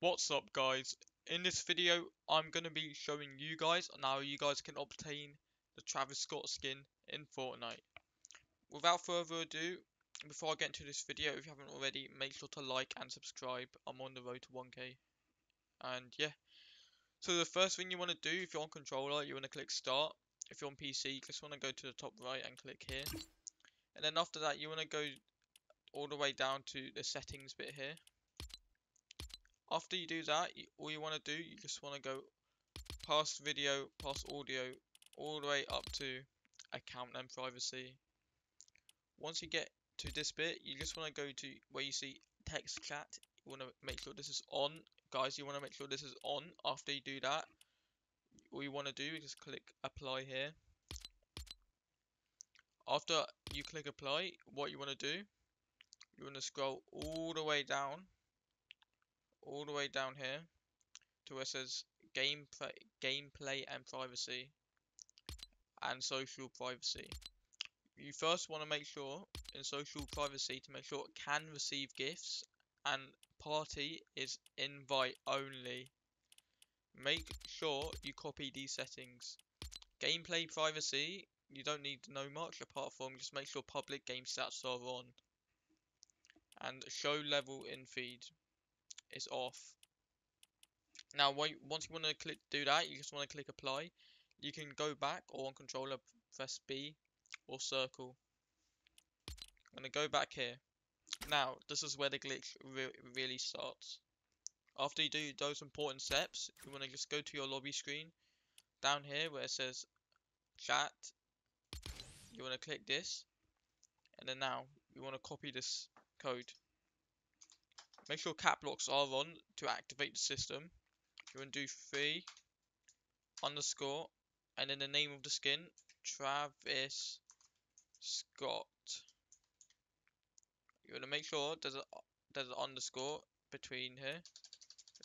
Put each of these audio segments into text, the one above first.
What's up guys? In this video I'm going to be showing you guys on how you guys can obtain the Travis Scott skin in Fortnite. Without further ado, before I get into this video, if you haven't already, make sure to like and subscribe. I'm on the road to 1k. And yeah. So the first thing you want to do if you're on controller, you want to click start. If you're on PC, you just want to go to the top right and click here. And then after that you want to go all the way down to the settings bit here after you do that, all you want to do, you just want to go past video, past audio, all the way up to account and privacy. Once you get to this bit, you just want to go to where you see text chat. You want to make sure this is on. Guys, you want to make sure this is on. After you do that, all you want to do is just click apply here. After you click apply, what you want to do, you want to scroll all the way down all the way down here to where it says gameplay, gameplay and privacy and social privacy. You first want to make sure in social privacy to make sure it can receive gifts and party is invite only. Make sure you copy these settings. Gameplay privacy, you don't need to know much apart from just make sure public game stats are on. And show level in feed is off. Now, once you want to click do that, you just want to click apply. You can go back or on controller press B or circle. I'm going to go back here. Now, this is where the glitch re really starts. After you do those important steps, you want to just go to your lobby screen. Down here where it says chat, you want to click this. And then now, you want to copy this code. Make sure cap locks are on to activate the system. You want to do 3 underscore and then the name of the skin, Travis Scott. You want to make sure there's a there's an underscore between here.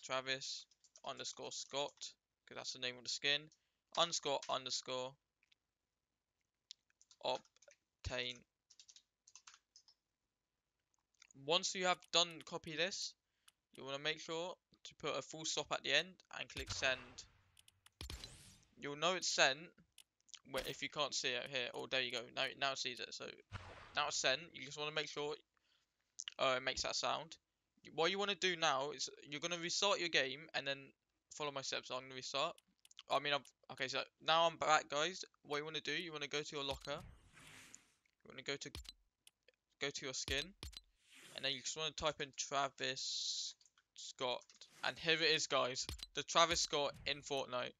Travis underscore Scott, because that's the name of the skin. Underscore underscore obtain once you have done copy this, you want to make sure to put a full stop at the end and click send. You'll know it's sent if you can't see it here. Oh, there you go. Now, it now sees it. So now it's sent. You just want to make sure uh, it makes that sound. What you want to do now is you're going to restart your game and then follow my steps. So I'm going to restart. I mean, I've, okay, so now I'm back, guys. What you want to do, you want to go to your locker. You want to go to go to your skin and then you just want to type in Travis Scott. And here it is guys. The Travis Scott in Fortnite.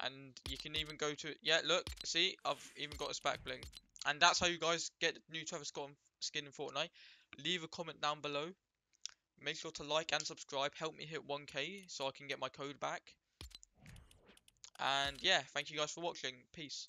And you can even go to yeah look see I've even got a back bling. And that's how you guys get new Travis Scott skin in Fortnite. Leave a comment down below. Make sure to like and subscribe. Help me hit 1k so I can get my code back. And yeah thank you guys for watching. Peace